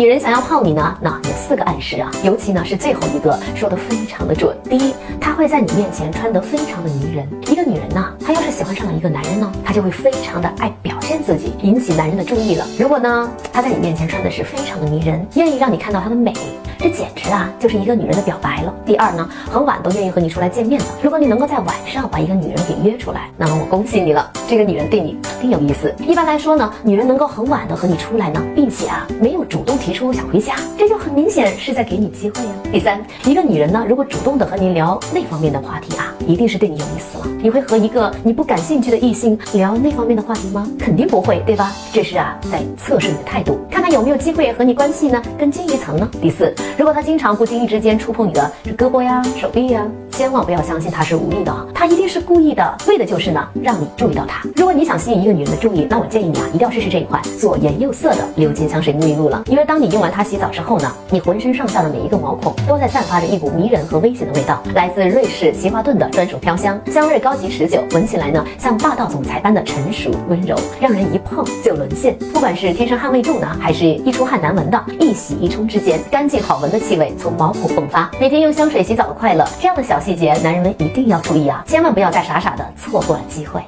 女人想要泡你呢，那有四个暗示啊，尤其呢是最后一个说的非常的准。第一，她会在你面前穿得非常的迷人。一个女人呢，她要是喜欢上了一个男人呢，她就会非常的爱表现自己，引起男人的注意了。如果呢，她在你面前穿的是非常的迷人，愿意让你看到她的美。这简直啊，就是一个女人的表白了。第二呢，很晚都愿意和你出来见面的。如果你能够在晚上把一个女人给约出来，那么我恭喜你了，这个女人对你肯定有意思。一般来说呢，女人能够很晚的和你出来呢，并且啊没有主动提出想回家，这就很明显是在给你机会呀。第三，一个女人呢，如果主动的和你聊那方面的话题啊，一定是对你有意思了。你会和一个你不感兴趣的异性聊那方面的话题吗？肯定不会，对吧？这是啊在测试你的态度，看看有没有机会和你关系呢更进一层呢。第四。如果他经常不经意之间触碰你的胳膊呀、手臂呀，千万不要相信他是无意的，他一定是故意的，为的就是呢让你注意到他。如果你想吸引一个女人的注意，那我建议你啊，一定要试试这一款左颜右色的鎏金香水沐浴露了，因为当你用完它洗澡之后呢，你浑身上下的每一个毛孔都在散发着一股迷人和危险的味道，来自瑞士奇华顿的专属飘香，香味高级持久，闻起来呢像霸道总裁般的成熟温柔，让人一碰就沦陷。不管是天生汗味重的，还是一出汗难闻的，一洗一冲之间，干净好闻的气味从毛孔迸发。每天用香水洗澡的快乐，这样的小细节，男人们一定要注意啊，千万不要再傻傻的错过了机会。